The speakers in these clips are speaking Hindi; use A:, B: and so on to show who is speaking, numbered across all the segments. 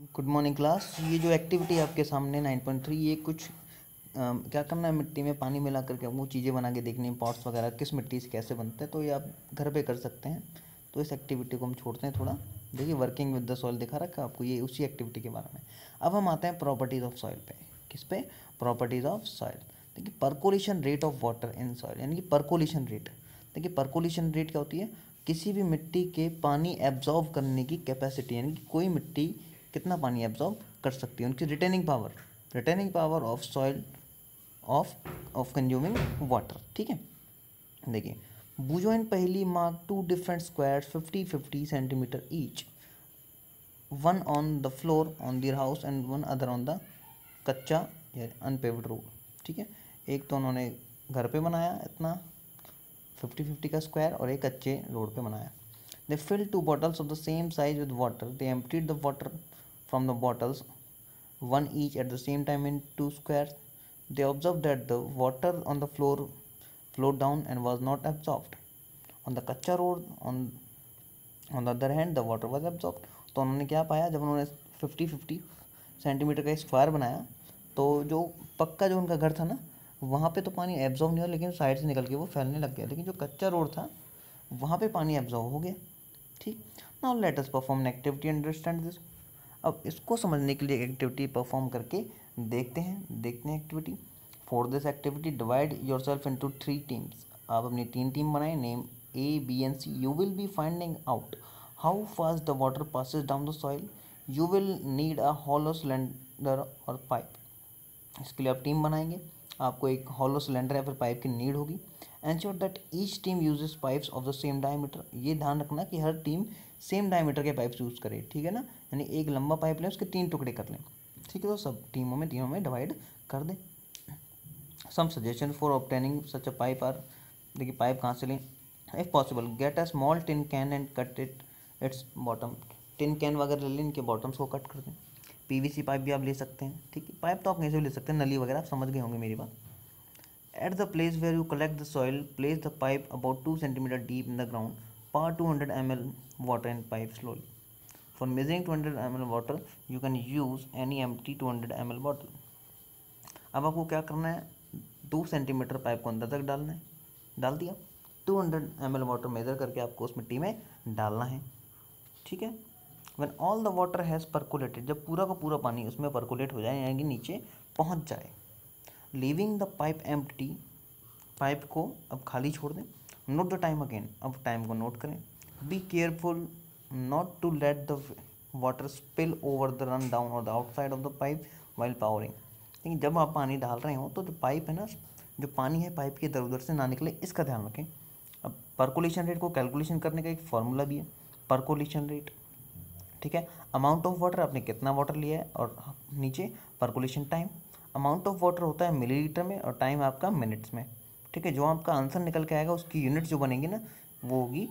A: गुड मॉर्निंग क्लास ये जो एक्टिविटी आपके सामने 9.3 ये कुछ आ, क्या करना है? मिट्टी में पानी मिला करके वो चीज़ें बना के देखनी है पॉट्स वगैरह किस मिट्टी से कैसे बनते हैं? तो ये आप घर पे कर सकते हैं। तो इस एक्टिविटी को हम छोड़ते हैं थोड़ा। देखिए वर्किंग विद द सॉइल दिखा रखा आपको ये उसी एक्टिविटी के बारे में। अब हम आते हैं प्रॉपर्टीज़ ऑफ़ सॉइल पे। किस पे? प्रॉपर्टीज़ ऑफ़ सॉइल देखिए percolation rate of water in soil यानी कि परकोलेशन रेट देखिए परकोलेशन रेट क्या होती है? किसी भी मिट्टी के पानी एब्जॉर्व करने की कैपेसिटी यानी कि कोई मिट्टी कितना पानी एब्जॉर्ब कर सकती है? उनकी retaining power retaining power of soil of of consuming water ठीक है? देखिए बुजोइन पहली mark two different square fifty fifty centimetre each one on the floor on their house and one other on the कच्चा या अनपेव्ड रोड ठीक है? एक तो उन्होंने घर पे बनाया इतना फिफ्टी फिफ्टी का स्क्वायर और एक कच्चे रोड पे बनाया। They fill two bottles of the same size with water they emptied the water from the bottles, one each at the same time in two squares. They observed that the water on the floor flowed down and was not absorbed. On the कच्चा road, on on the other hand, the water was absorbed. तो उन्होंने क्या पाया जब उन्होंने फिफ्टी फिफ्टी सेंटीमीटर का स्क्वायर बनाया तो जो पक्का जो उनका घर था ना वहाँ पे तो पानी एब्जॉर्व नहीं हुआ लेकिन साइड से निकल के वो फैलने लग गया लेकिन जो कच्चा रोड था वहाँ पे पानी एब्जॉर्व हो गया ठीक now let us perform activity understand this अब इसको समझने के लिए एक्टिविटी परफॉर्म करके देखते हैं। देखते हैं activity for this activity divide yourself into three teams आप अपनी तीन टीम बनाएँ। Name A B and C you will be finding out how fast the water passes down the soil you will need a hollow cylinder और पाइप इसके लिए आप टीम बनाएँगे। आपको एक हॉलो सिलेंडर या फिर पाइप की नीड होगी। Ensure that each team uses pipes of the same diameter ये ध्यान रखना कि हर टीम सेम डायमीटर के पाइप्स यूज़ करे, ठीक है ना? यानी एक लंबा पाइप लें, उसके तीन टुकड़े कर लें। ठीक है तो सब टीमों में तीनों में डिवाइड कर दें। Some suggestion for obtaining such a pipe are देखिए पाइप कहाँ से लें? If possible get a small tin can and cut it its bottom tin can वगैरह ले लें, इनके बॉटम्स को कट कर दें। पीवीसी पाइप भी आप ले सकते हैं, ठीक है? पाइप तो आप कहीं से भी ले सकते हैं, नली वगैरह, आप समझ गए होंगे मेरी बात। At the place where you collect the soil place the pipe about two centimetre deep in the ground pour two hundred M L water in pipe slowly for measuring two hundred M L water you can use any empty two hundred M L bottle अब आपको क्या करना है? टू सेंटीमीटर पाइप को अंदर तक डालना है। डाल दिया। Two hundred M L water measure करके आपको उस मिट्टी में डालना है। ठीक है? When all the water has percolated जब पूरा का पूरा पानी उसमें परकुलेट हो जाए, यानी कि नीचे पहुँच जाए leaving the pipe empty pipe को अब खाली छोड़ दें। नोट द टाइम अगेन अब टाइम को नोट करें। Be careful not to let the water spill over the run down or the outside of the pipe while pouring लेकिन जब आप पानी डाल रहे हो तो जो पाइप है ना, जो पानी है पाइप के इधर उधर से ना निकले, इसका ध्यान रखें। अब परकोलेशन रेट को कैलकुलेशन करने का एक फॉर्मूला भी है। परकोलेशन रेट ठीक है? अमाउंट ऑफ़ वाटर आपने कितना वाटर लिया है? और नीचे percolation time amount of water होता है मिलीलीटर में और टाइम आपका मिनट्स में। ठीक है, जो आपका आंसर निकल के आएगा, उसकी यूनिट जो बनेगी ना, वो होगी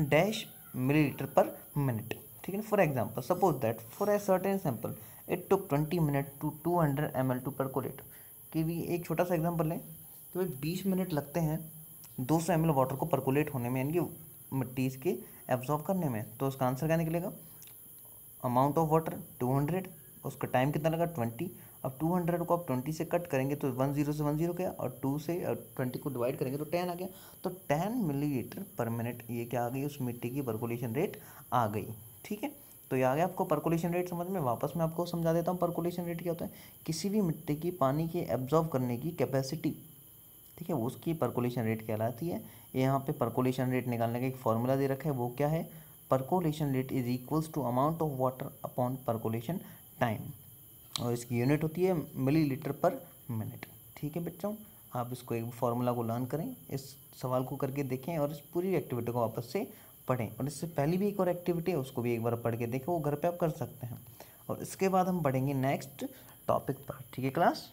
A: डैश मिलीलीटर पर मिनट ठीक है ना for example suppose that for a certain sample it took twenty minute to two hundred M L to percolate कि भी एक छोटा सा एग्ज़ाम्पल लें तो बीस मिनट लगते हैं दो सौ एम एल वाटर को परकोलेट होने में, यानी कि मिट्टी इसके एब्जॉर्ब करने में। तो उसका आंसर क्या निकलेगा? Amount of water two hundred उसका टाइम कितना लगा? ट्वेंटी अब टू हंड्रेड को आप ट्वेंटी से कट करेंगे तो वन ज़ीरो से वन ज़ीरो गया और टू से ट्वेंटी को डिवाइड करेंगे तो टेन आ गया। तो टेन मिलीलीटर पर मिनट ये क्या आ गई? उस मिट्टी की परकुलेशन रेट आ गई। ठीक है? तो ये आ गया आपको परकोलेशन रेट समझ में? वापस मैं आपको समझा देता हूँ परकोलेशन रेट क्या होता है। किसी भी मिट्टी की पानी के एब्जॉर्व करने की कैपेसिटी ठीक है, उसकी परकोलेशन रेट कहलाती है। यहाँ पे परकोलेशन रेट निकालने का एक फॉर्मूला दे रखा है, वो क्या है? Percolation rate is equals to amount of water upon percolation time और इसकी यूनिट होती है मिली लीटर पर मिनट ठीक है बच्चों? आप इसको एक फार्मूला को लर्न करें, इस सवाल को करके देखें और इस पूरी एक्टिविटी को वापस से पढ़ें। और इससे पहले भी एक और एक्टिविटी है, उसको भी एक बार पढ़ के देखें, वो घर पे आप कर सकते हैं। और इसके बाद हम पढ़ेंगे नेक्स्ट टॉपिक पर। ठीक है क्लास